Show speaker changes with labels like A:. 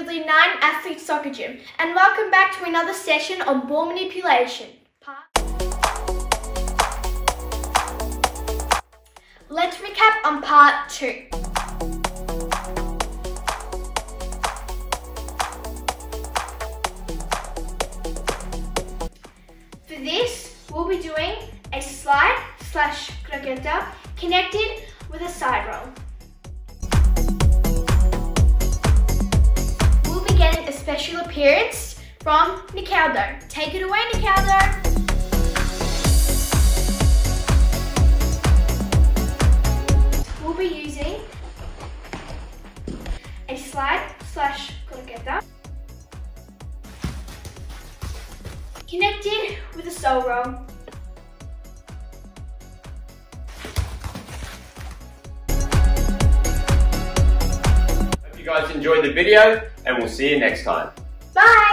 A: absolutely nine athlete soccer gym, and welcome back to another session on ball manipulation. Let's recap on part two. For this, we'll be doing a slide slash croqueta connected with a side roll. Special appearance from Nicaldo. Take it away, Nicaldo. We'll be using a slide slash croqueta connected with a sole roll.
B: Guys enjoyed the video and we'll see you next time.
A: Bye!